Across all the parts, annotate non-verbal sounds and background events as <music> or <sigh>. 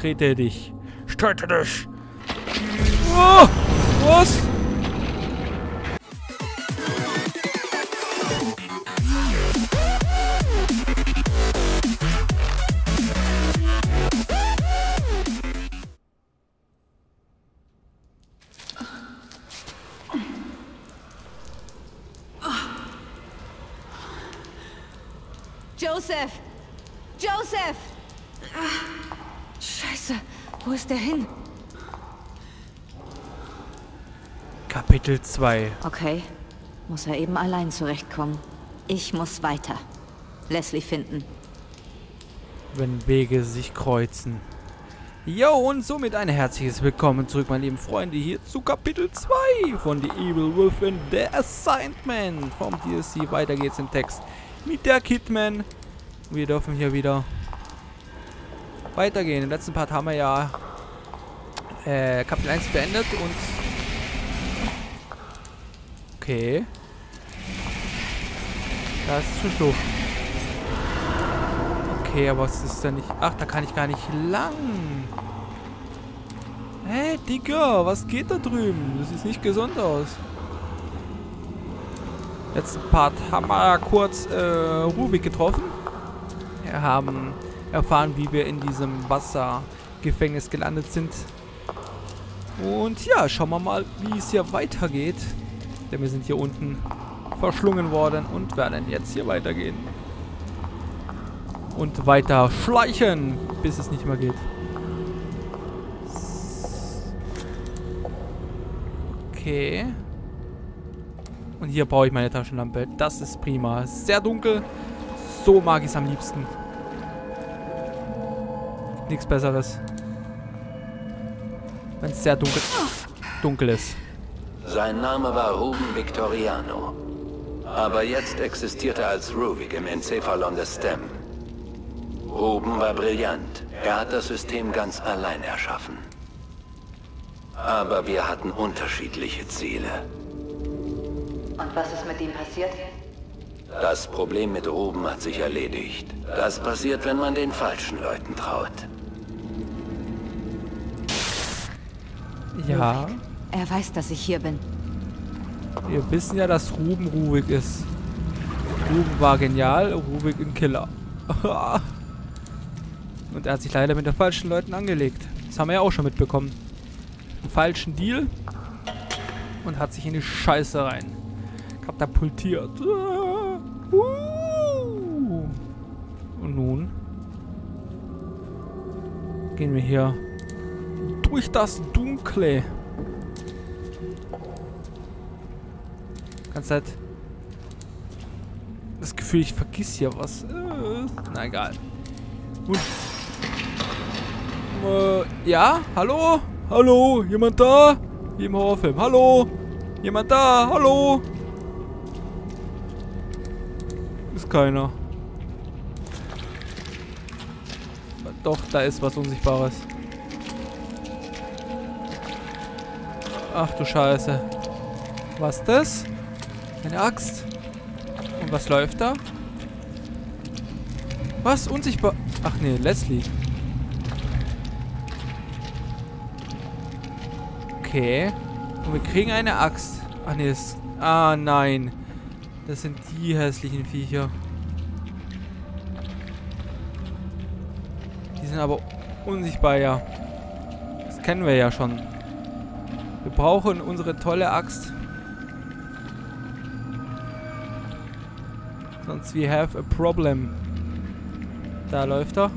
Trete dich. Streite dich. Oh, was? 2. Okay, muss er eben allein zurechtkommen. Ich muss weiter. Leslie finden. Wenn Wege sich kreuzen. Jo, und somit ein herzliches Willkommen zurück, meine lieben Freunde, hier zu Kapitel 2 von The Evil Within The Assignment vom DLC. Weiter geht's im Text mit der Kidman. Wir dürfen hier wieder weitergehen. Im letzten Part haben wir ja äh, Kapitel 1 beendet und... Okay. Da ist zu Schlucht. Okay, aber es ist da nicht... Ach, da kann ich gar nicht lang. Hey, Digga, was geht da drüben? Das sieht nicht gesund aus. Letzten Part haben wir kurz äh, Rubik getroffen. Wir haben erfahren, wie wir in diesem Wassergefängnis gelandet sind. Und ja, schauen wir mal, wie es hier weitergeht. Denn wir sind hier unten verschlungen worden und werden jetzt hier weitergehen. Und weiter schleichen, bis es nicht mehr geht. Okay. Und hier brauche ich meine Taschenlampe. Das ist prima. Sehr dunkel. So mag ich es am liebsten. Nichts Besseres. Wenn es sehr dunkel, dunkel ist. Sein Name war Ruben Victoriano. Aber jetzt existiert er als Ruvik im Enzephalon des STEM. Ruben war brillant. Er hat das System ganz allein erschaffen. Aber wir hatten unterschiedliche Ziele. Und was ist mit ihm passiert? Das Problem mit Ruben hat sich erledigt. Das passiert, wenn man den falschen Leuten traut. Ja. Er weiß, dass ich hier bin. Wir wissen ja, dass Ruben Rubik ist. Ruben war genial, Rubik ein Killer. <laughs> Und er hat sich leider mit den falschen Leuten angelegt. Das haben wir ja auch schon mitbekommen. Einen falschen Deal. Und hat sich in die Scheiße rein katapultiert. <laughs> Und nun gehen wir hier durch das Dunkle. Ganz Zeit das Gefühl, ich vergiss hier was. Na egal. Gut. Äh, ja? Hallo? Hallo? Jemand da? Wie im Horrorfilm. Hallo? Jemand da? Hallo? Ist keiner. Doch, da ist was Unsichtbares. Ach du Scheiße. Was das? Eine Axt. Und was läuft da? Was? Unsichtbar. Ach nee, Leslie. Okay. Und wir kriegen eine Axt. Ach nee, das... Ah nein. Das sind die hässlichen Viecher. Die sind aber unsichtbar, ja. Das kennen wir ja schon. Wir brauchen unsere tolle Axt. Sonst we have a problem. Da läuft er.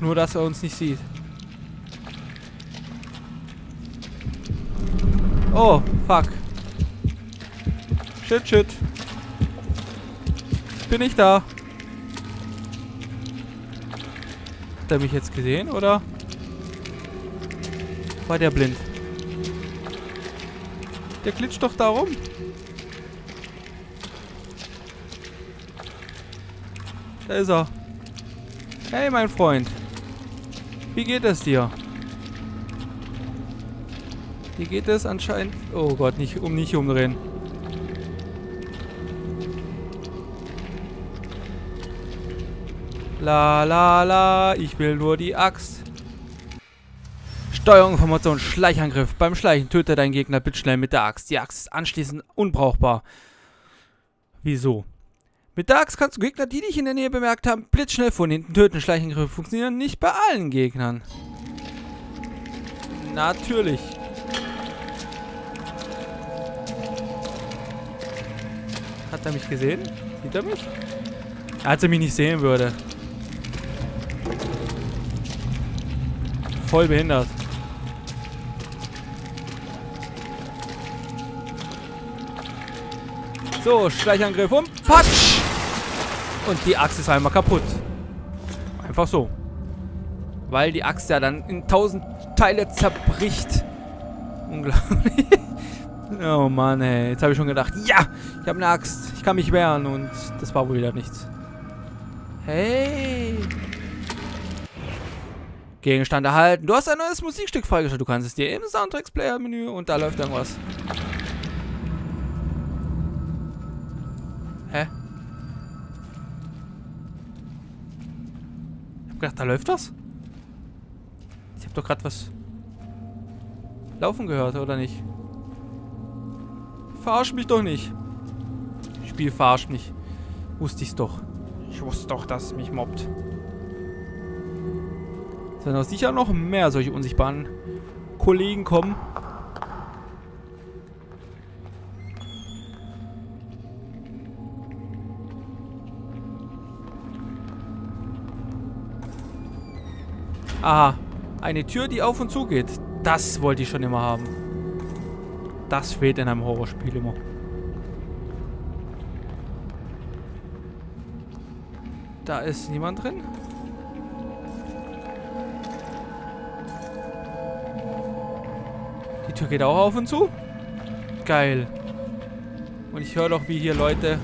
Nur, dass er uns nicht sieht. Oh, fuck. Shit, shit. Bin ich da? Hat er mich jetzt gesehen, oder? War der blind? Der glitscht doch da rum. Da ist er. Hey, mein Freund. Wie geht es dir? Hier geht es anscheinend... Oh Gott, nicht um nicht umdrehen. La la la, ich will nur die Axt. Steuerung, Formation, Schleichangriff. Beim Schleichen töte deinen Gegner blitzschnell mit der Axt. Die Axt ist anschließend unbrauchbar. Wieso? Mit der Axt kannst du Gegner, die dich in der Nähe bemerkt haben, blitzschnell von hinten töten. Schleichangriffe funktionieren nicht bei allen Gegnern. Natürlich. Hat er mich gesehen? Sieht er mich? Als er mich nicht sehen würde. Voll behindert. So, Schleichangriff und Patsch! Und die Axt ist einmal kaputt. Einfach so. Weil die Axt ja dann in tausend Teile zerbricht. Unglaublich. <laughs> oh Mann, ey. Jetzt habe ich schon gedacht, ja, ich habe eine Axt. Ich kann mich wehren. Und das war wohl wieder nichts. Hey. Gegenstand erhalten. Du hast ein neues Musikstück freigeschaltet. Du kannst es dir im Soundtracks-Player-Menü und da läuft irgendwas. Hä? Gedacht, da läuft was. Ich hab doch gerade was laufen gehört, oder nicht? Verarsch mich doch nicht. Spiel verarscht mich. Wusste ich's doch. Ich wusste doch, dass es mich mobbt. Werden auch sicher noch mehr solche unsichtbaren Kollegen kommen. Aha. Eine Tür, die auf und zu geht. Das wollte ich schon immer haben. Das fehlt in einem Horrorspiel immer. Da ist niemand drin. Die Tür geht auch auf und zu. Geil. Und ich höre doch, wie hier Leute...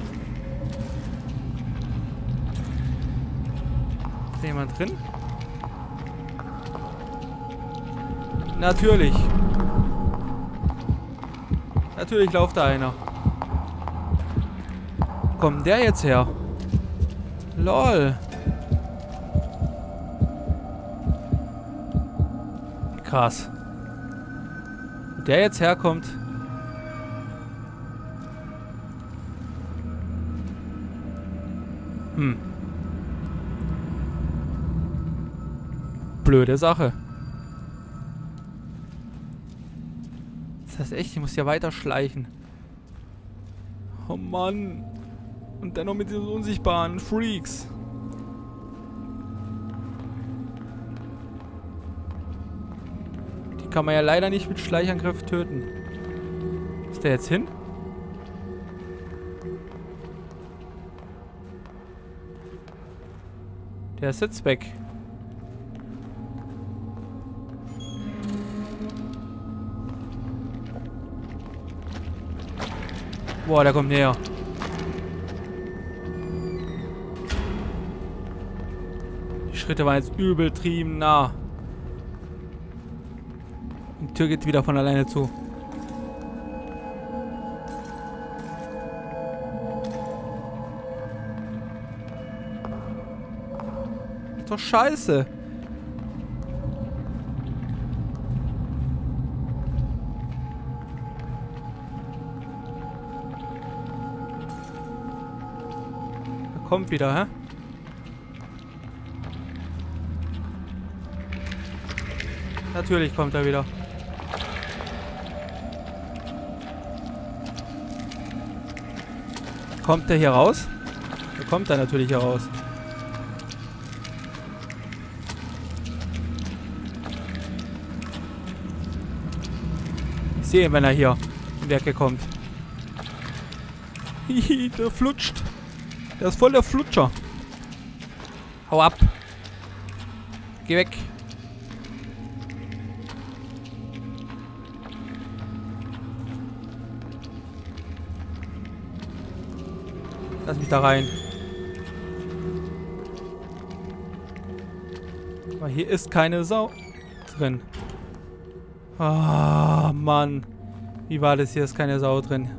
Ist jemand drin? Natürlich. Natürlich läuft da einer. Kommt der jetzt her? Lol. Krass. Wo der jetzt herkommt. Hm. Blöde Sache. Das echt, ich muss ja weiter schleichen. Oh Mann. Und dann noch mit diesen unsichtbaren Freaks. Die kann man ja leider nicht mit Schleichangriff töten. Ist der jetzt hin? Der ist jetzt weg. Boah, der kommt näher. Die Schritte waren jetzt übeltrieben nah. Die Tür geht wieder von alleine zu. Das ist doch scheiße. Kommt wieder, hä? Natürlich kommt er wieder. Kommt der hier raus? Da kommt er natürlich hier raus. Ich sehe, wenn er hier in Werke kommt. Hihi, <laughs> der flutscht. Der ist voll der Flutscher. Hau ab. Geh weg. Lass mich da rein. Aber hier ist keine Sau drin. Ah, oh, Mann. Wie war das? Hier ist keine Sau drin.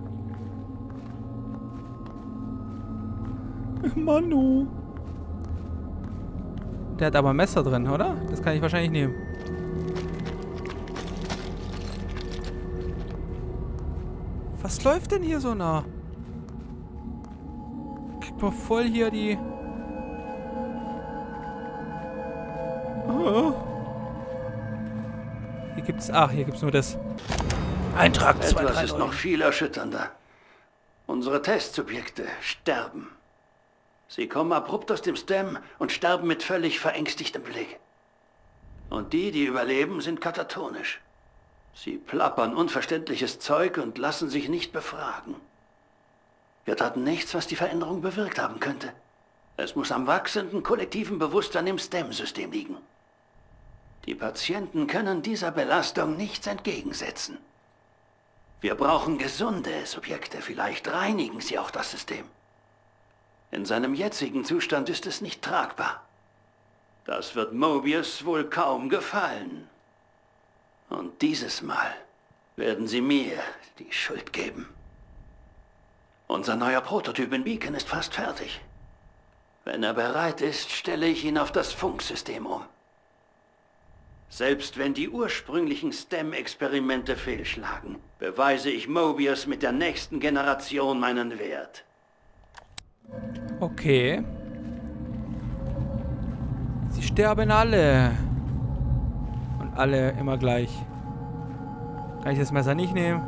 Manu. Der hat aber ein Messer drin, oder? Das kann ich wahrscheinlich nehmen. Was läuft denn hier so nah? Kriegt man voll hier die... Oh. Hier gibt's... Ach, hier gibt's nur das. Eintrag 2, Etwas ist noch viel erschütternder. Unsere Testsubjekte sterben. Sie kommen abrupt aus dem Stem und sterben mit völlig verängstigtem Blick. Und die, die überleben, sind katatonisch. Sie plappern unverständliches Zeug und lassen sich nicht befragen. Wir taten nichts, was die Veränderung bewirkt haben könnte. Es muss am wachsenden kollektiven Bewusstsein im STEM-System liegen. Die Patienten können dieser Belastung nichts entgegensetzen. Wir brauchen gesunde Subjekte, vielleicht reinigen sie auch das System. In seinem jetzigen Zustand ist es nicht tragbar. Das wird Mobius wohl kaum gefallen. Und dieses Mal werden sie mir die Schuld geben. Unser neuer Prototyp in Beacon ist fast fertig. Wenn er bereit ist, stelle ich ihn auf das Funksystem um. Selbst wenn die ursprünglichen STEM-Experimente fehlschlagen, beweise ich Mobius mit der nächsten Generation meinen Wert. Okay. Sie sterben alle. Und alle immer gleich. Kann ich das Messer nicht nehmen?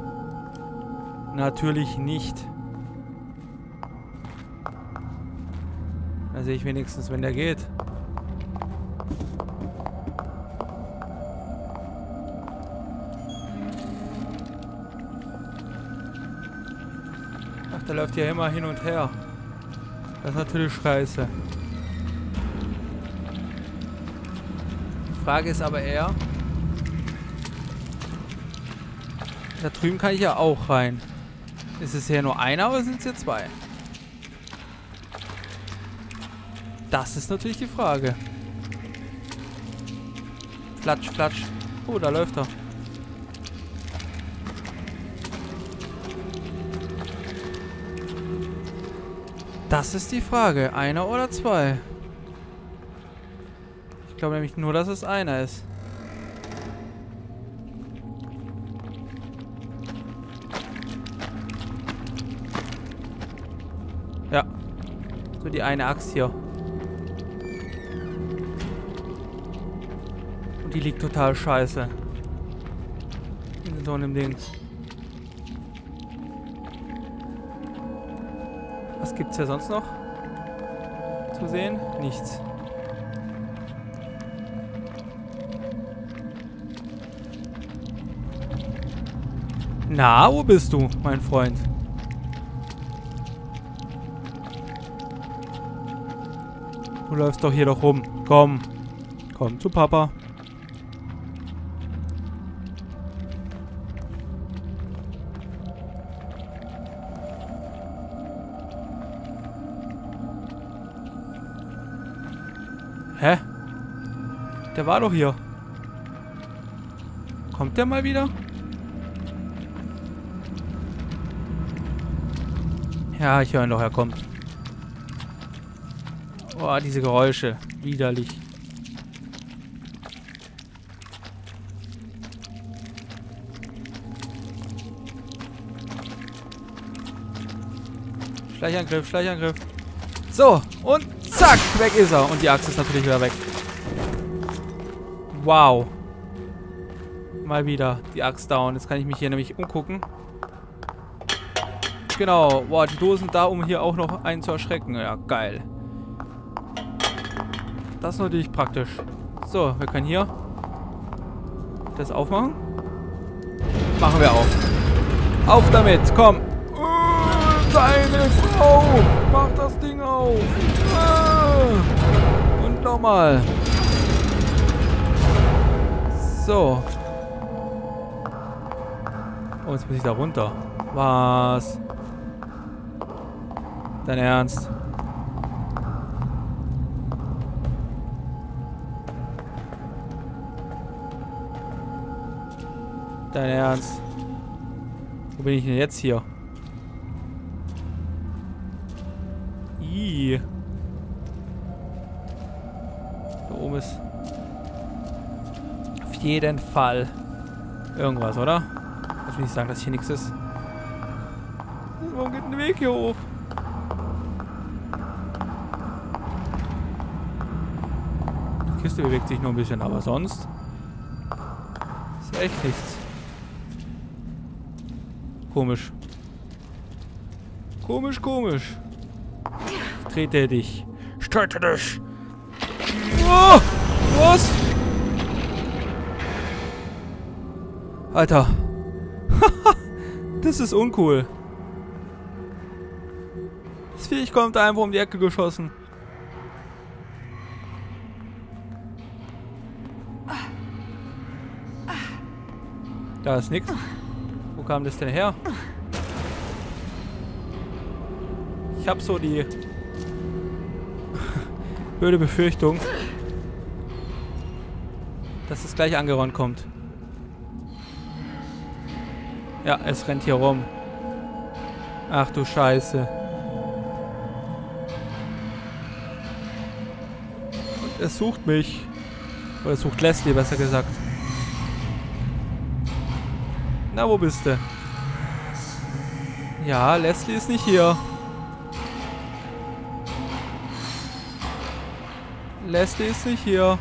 Natürlich nicht. Da sehe ich wenigstens, wenn der geht. Ach, der läuft ja immer hin und her. Das ist natürlich scheiße. Die Frage ist aber eher... Da drüben kann ich ja auch rein. Ist es hier nur einer oder sind es hier zwei? Das ist natürlich die Frage. Flatsch, flatsch. Oh, da läuft er. Das ist die Frage. Einer oder zwei? Ich glaube nämlich nur, dass es einer ist. Ja. So die eine Axt hier. Und die liegt total scheiße. In so einem Ding. Was gibt's hier sonst noch zu sehen? Nichts. Na, wo bist du, mein Freund? Du läufst doch hier doch rum. Komm. Komm zu Papa. Der war doch hier. Kommt der mal wieder? Ja, ich höre ihn doch, er kommt. Oh, diese Geräusche. Widerlich. Schleichangriff, Schleichangriff. So, und zack, weg ist er. Und die Axt ist natürlich wieder weg. Wow. Mal wieder die Axt down. Jetzt kann ich mich hier nämlich umgucken. Genau. Boah, die Dosen da, um hier auch noch einen zu erschrecken. Ja, geil. Das ist natürlich praktisch. So, wir können hier das aufmachen. Machen wir auf. Auf damit, komm. Deine Frau! Mach das Ding auf! Und nochmal. So. Oh, jetzt muss ich da runter. Was? Dein Ernst? Dein Ernst? Wo bin ich denn jetzt hier? Jeden Fall irgendwas, oder? Ich will nicht sagen, dass hier nichts ist. Warum geht ein Weg hier hoch? Die Kiste bewegt sich nur ein bisschen, aber sonst ist echt nichts. Komisch. Komisch, komisch. Ich trete dich. Ich trete dich. Oh, was? Alter. <laughs> das ist uncool. Das Viech kommt einfach um die Ecke geschossen. Da ist nichts. Wo kam das denn her? Ich habe so die <laughs> blöde Befürchtung, dass es gleich angerannt kommt. Ja, es rennt hier rum. Ach du Scheiße. Und es sucht mich. Oder es sucht Leslie, besser gesagt. Na, wo bist du? Ja, Leslie ist nicht hier. Leslie ist nicht hier.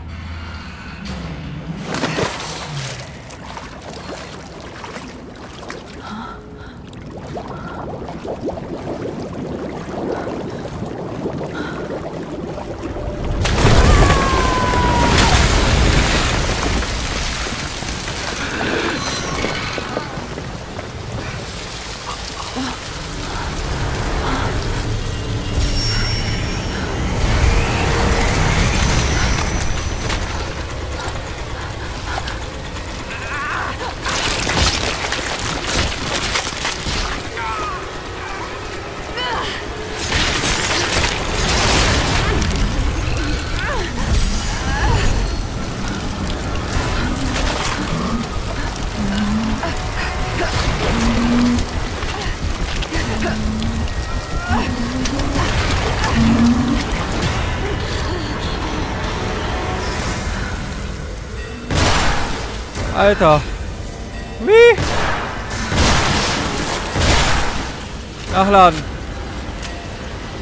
Alter. Wie? Nachladen.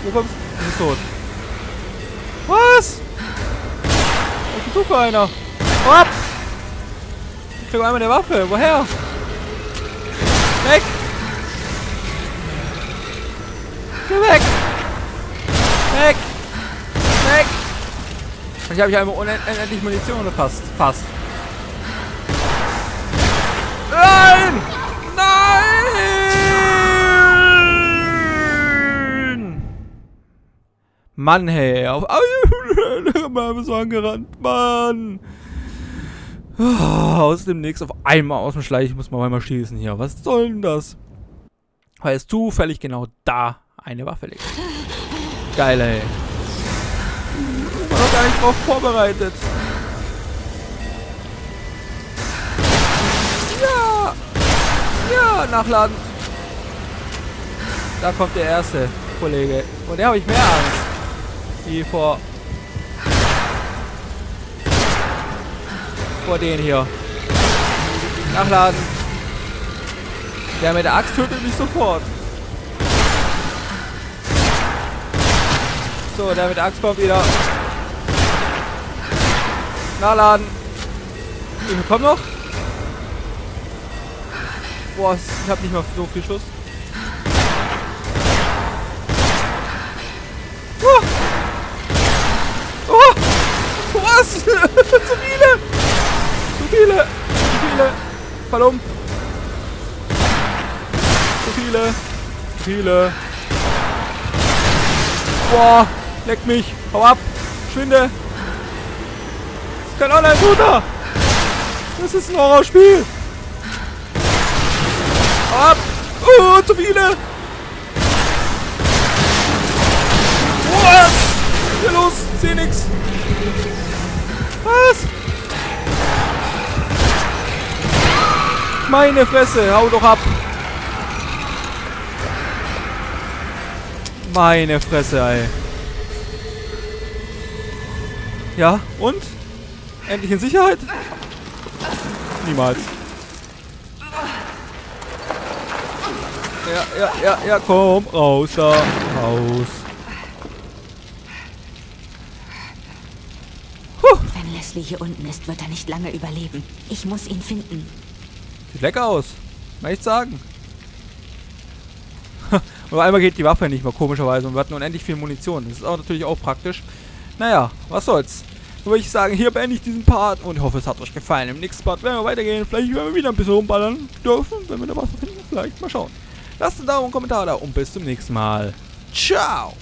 Wo kommst du? Du bist tot. Was? Was du für einer? Hopp! Ich krieg einmal eine Waffe. Woher? Weg! Geh weg! Weg! Weg! Ich habe hier einmal unendlich Munition oder fast. Fast. Mann, hey. Auf <laughs> mal so angerannt. Mann. Oh, aus dem Nix auf einmal aus dem Schleich. Ich muss mal einmal schießen hier. Was soll denn das? Weil es zufällig genau da eine Waffe liegt. Geil, ey. Ich war doch gar nicht drauf vorbereitet. Ja, nachladen. Da kommt der erste Kollege. Und der habe ich mehr Angst. Wie vor... Vor den hier. Nachladen. Der mit der Axt tötet mich sofort. So, der mit der Axt kommt wieder. Nachladen. Ich komm noch. Boah, ich hab nicht mal so viel Schuss. Was? <laughs> Zu viele! Zu viele! Zu viele! Fall Zu viele! Zu viele! Boah! Leck mich! Hau ab! Schwinde! Kein Online-Shooter! Das ist ein Horrorspiel! Ab! Oh, zu viele! Was? Hier los! Seh nix! Was? Meine Fresse! Hau doch ab! Meine Fresse, ey. Ja, und? Endlich in Sicherheit? Niemals. Ja, ja, ja, ja, komm, raus da, raus. Leslie hier unten ist, wird er nicht lange überleben. Ich muss ihn finden. Sieht lecker aus. Mal ich sagen. <laughs> und einmal geht die Waffe nicht mehr, komischerweise. Und wir hatten unendlich viel Munition. Das ist auch natürlich auch praktisch. Naja, was soll's. Dann würde ich sagen, hier beende ich diesen Part und hoffe, es hat euch gefallen. Im nächsten Part werden wir weitergehen. Vielleicht werden wir wieder ein bisschen rumballern dürfen, wenn wir da was finden. Vielleicht mal schauen. Lasst einen Daumen und Kommentar da und bis zum nächsten Mal. Ciao!